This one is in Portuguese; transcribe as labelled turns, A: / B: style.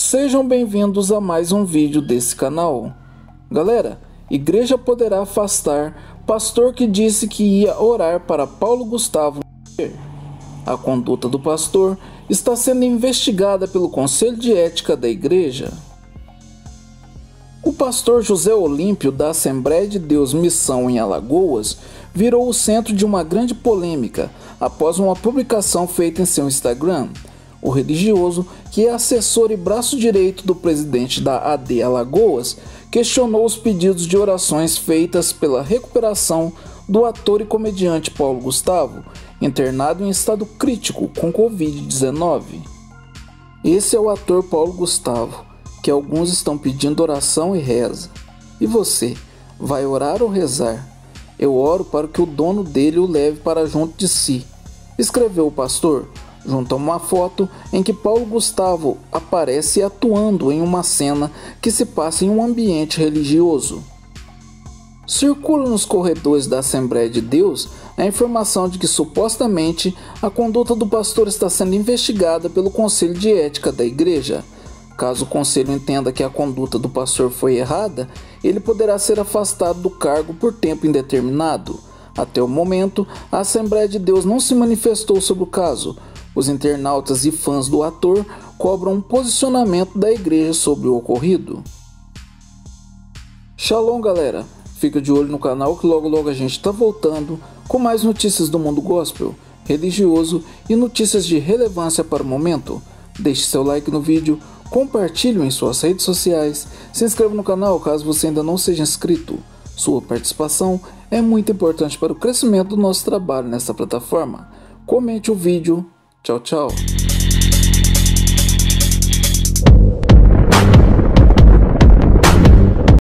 A: Sejam bem-vindos a mais um vídeo desse canal. Galera, igreja poderá afastar pastor que disse que ia orar para Paulo Gustavo. A conduta do pastor está sendo investigada pelo Conselho de Ética da Igreja. O pastor José Olímpio da Assembleia de Deus Missão em Alagoas virou o centro de uma grande polêmica após uma publicação feita em seu Instagram o religioso, que é assessor e braço direito do presidente da AD Alagoas, questionou os pedidos de orações feitas pela recuperação do ator e comediante Paulo Gustavo, internado em estado crítico com Covid-19. Esse é o ator Paulo Gustavo, que alguns estão pedindo oração e reza. E você, vai orar ou rezar? Eu oro para que o dono dele o leve para junto de si, escreveu o pastor junto a uma foto em que Paulo Gustavo aparece atuando em uma cena que se passa em um ambiente religioso. Circula nos corredores da Assembleia de Deus a informação de que supostamente a conduta do pastor está sendo investigada pelo Conselho de Ética da Igreja. Caso o conselho entenda que a conduta do pastor foi errada, ele poderá ser afastado do cargo por tempo indeterminado. Até o momento, a Assembleia de Deus não se manifestou sobre o caso, os internautas e fãs do ator cobram um posicionamento da igreja sobre o ocorrido. Shalom, galera! Fica de olho no canal que logo logo a gente está voltando com mais notícias do mundo gospel, religioso e notícias de relevância para o momento. Deixe seu like no vídeo, compartilhe em suas redes sociais, se inscreva no canal caso você ainda não seja inscrito. Sua participação é muito importante para o crescimento do nosso trabalho nesta plataforma. Comente o vídeo 悄悄。